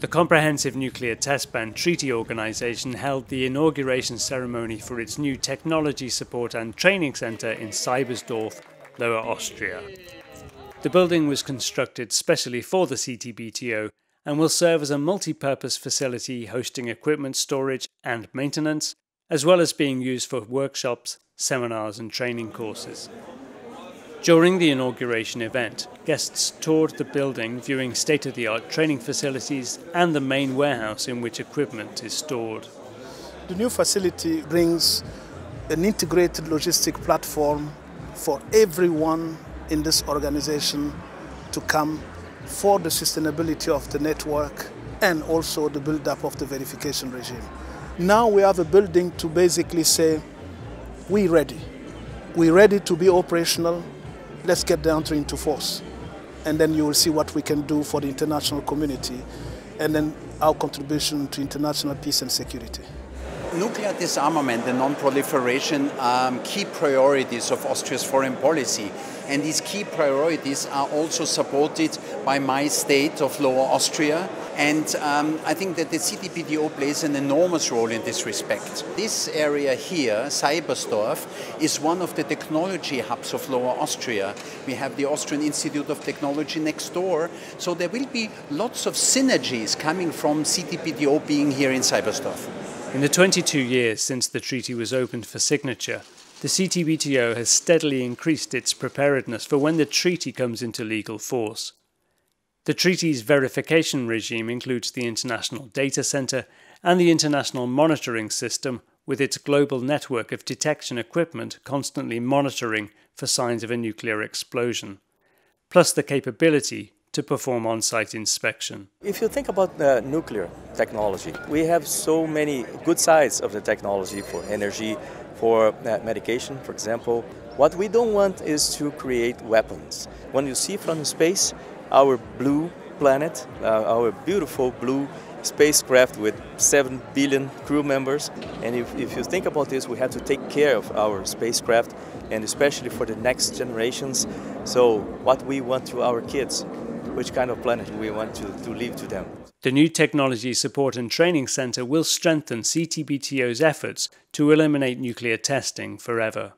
The Comprehensive Nuclear Test Ban Treaty Organization held the inauguration ceremony for its new Technology Support and Training Center in Seibersdorf, Lower Austria. The building was constructed specially for the CTBTO and will serve as a multi purpose facility hosting equipment storage and maintenance, as well as being used for workshops, seminars, and training courses. During the inauguration event, guests toured the building viewing state of the art training facilities and the main warehouse in which equipment is stored. The new facility brings an integrated logistic platform for everyone in this organization to come for the sustainability of the network and also the build-up of the verification regime. Now we have a building to basically say, we're ready. We're ready to be operational let's get the entry into force. And then you will see what we can do for the international community and then our contribution to international peace and security. Nuclear disarmament and non-proliferation are um, key priorities of Austria's foreign policy. And these key priorities are also supported by my state of Lower Austria, and um, I think that the CTBTO plays an enormous role in this respect. This area here, Seibersdorf, is one of the technology hubs of Lower Austria. We have the Austrian Institute of Technology next door, so there will be lots of synergies coming from CTBTO being here in Seibersdorf. In the 22 years since the treaty was opened for signature, the CTBTO has steadily increased its preparedness for when the treaty comes into legal force. The treaty's verification regime includes the International Data Centre and the International Monitoring System, with its global network of detection equipment constantly monitoring for signs of a nuclear explosion, plus the capability to perform on site inspection. If you think about nuclear technology, we have so many good sides of the technology for energy, for uh, medication, for example. What we don't want is to create weapons. When you see from space, our blue planet, uh, our beautiful blue spacecraft with 7 billion crew members. And if, if you think about this, we have to take care of our spacecraft and especially for the next generations. So, what we want to our kids, which kind of planet we want to, to leave to them. The new Technology Support and Training Centre will strengthen CTBTO's efforts to eliminate nuclear testing forever.